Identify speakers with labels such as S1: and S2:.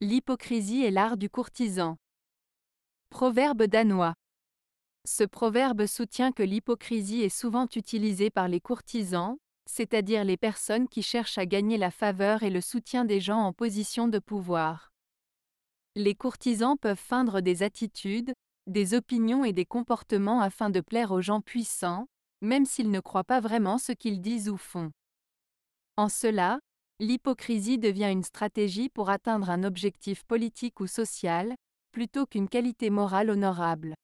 S1: L'hypocrisie est l'art du courtisan. Proverbe danois. Ce proverbe soutient que l'hypocrisie est souvent utilisée par les courtisans, c'est-à-dire les personnes qui cherchent à gagner la faveur et le soutien des gens en position de pouvoir. Les courtisans peuvent feindre des attitudes, des opinions et des comportements afin de plaire aux gens puissants, même s'ils ne croient pas vraiment ce qu'ils disent ou font. En cela, l'hypocrisie devient une stratégie pour atteindre un objectif politique ou social, plutôt qu'une qualité morale honorable.